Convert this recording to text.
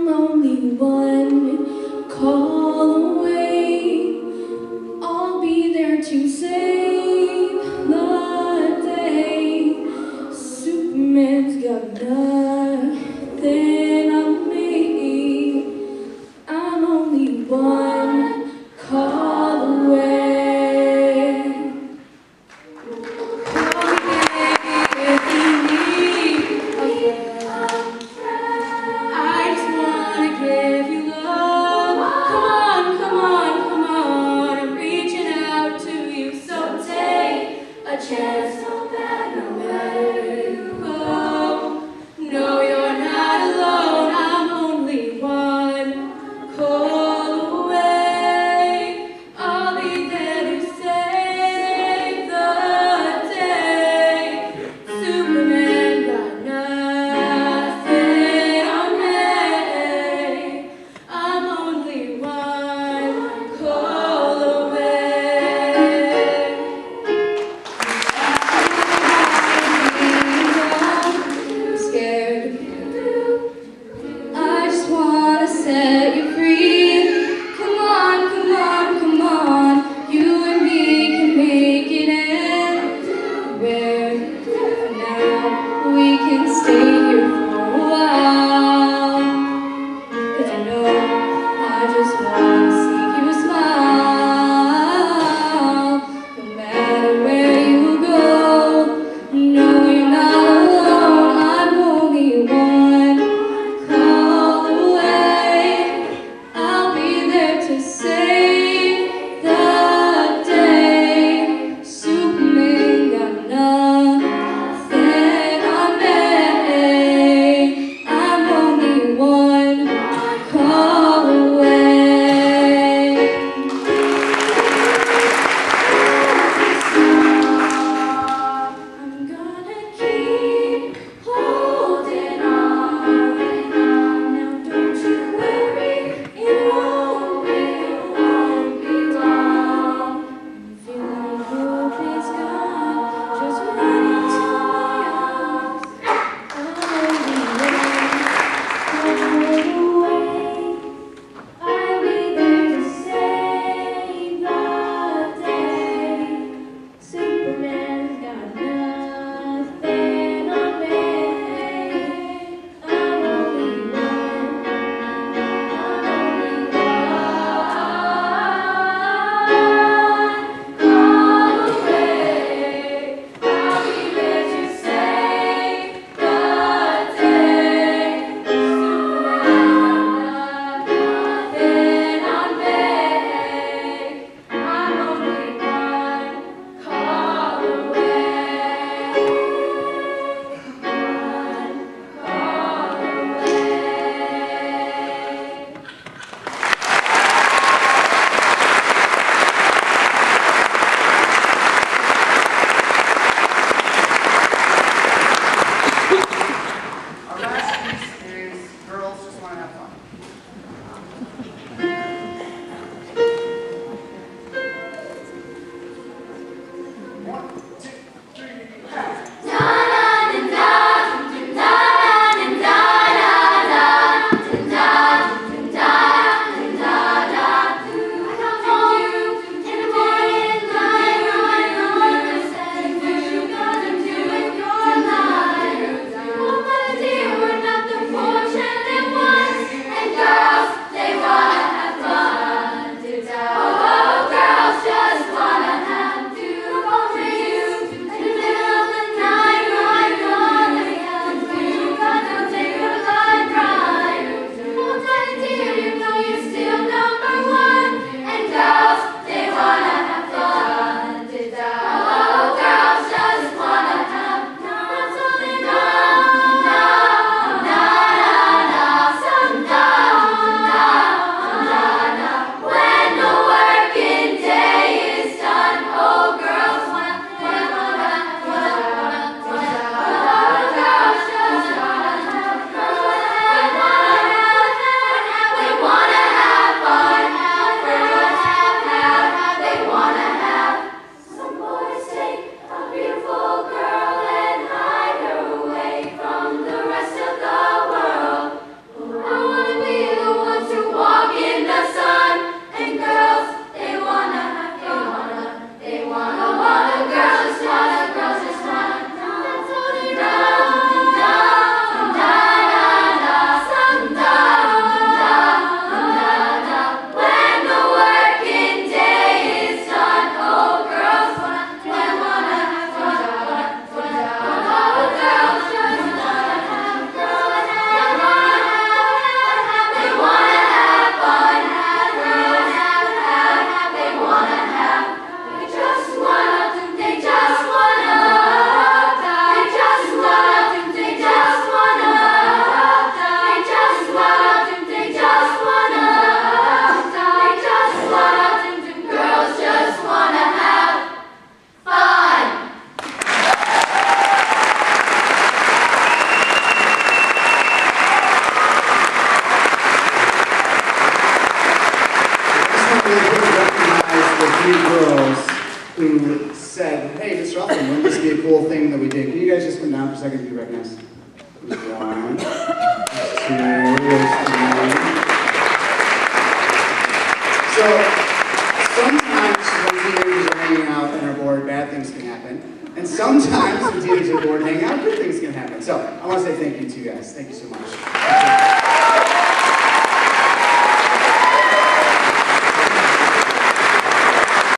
I'm only one call away. A free. one. Shuffle. Wouldn't this be a cool thing that we did? Can you guys just come down for a second to be recognized? One, two, three. So sometimes when teenagers are hanging out and are bored, bad things can happen. And sometimes when teenagers are bored hanging out, good things can happen. So I want to say thank you to you guys. Thank you so much.